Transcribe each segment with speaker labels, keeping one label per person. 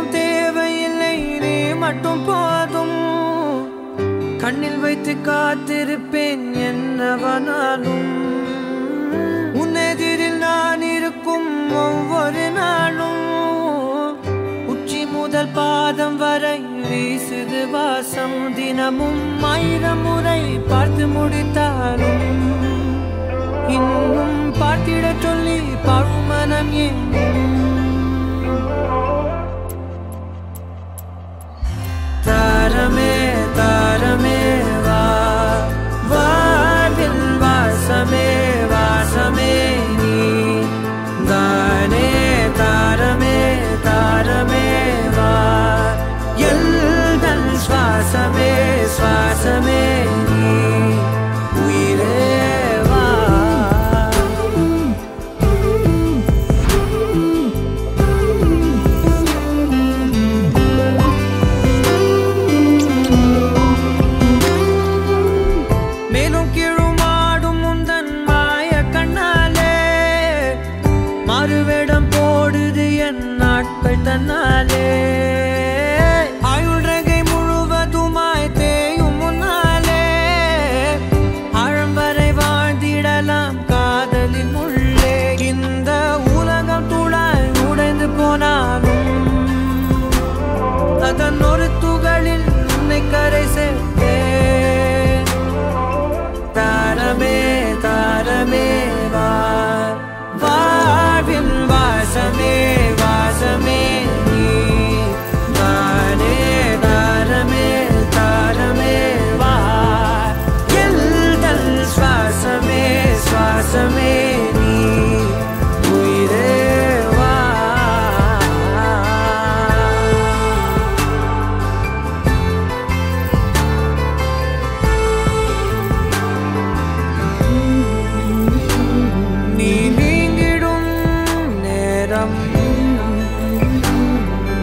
Speaker 1: எதுவும் தேவையில்லை நீ மட்டும் போதும். கண்ணில் வைத்து காத்திருப்பேன் என்னவனாலும். உன்னெதிரில் நான் இருக்கும் ஒவ்வொரு நாளும். உச்சி முதல் பாதம் வரை வீசுது வாசம். தினமும் ஆயிரம் முறை பார்த்து முடித்தாலும். இன்னும் பார்த்திட சொல்லி பழுமனம் ஏன்? than I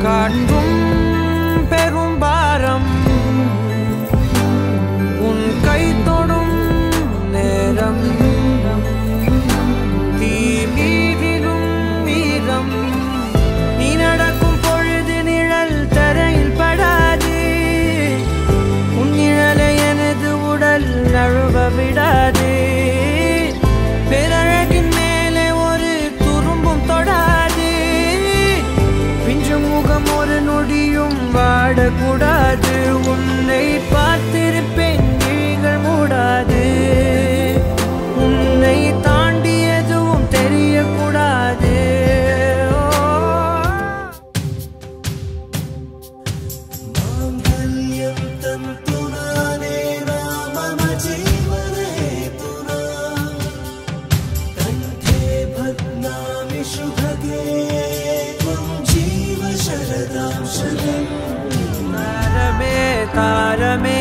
Speaker 1: காட்டும் பெரும்பாரம் உன் கை தொடும் நேரம். தீ மீதிடும் வீரம். நீ நடக்கும் பொழுது நிழல் தரையில் படாது. உன் நிழலை எனது உடல் நழுவ கூடாது உன்னை பார்த்து batalha me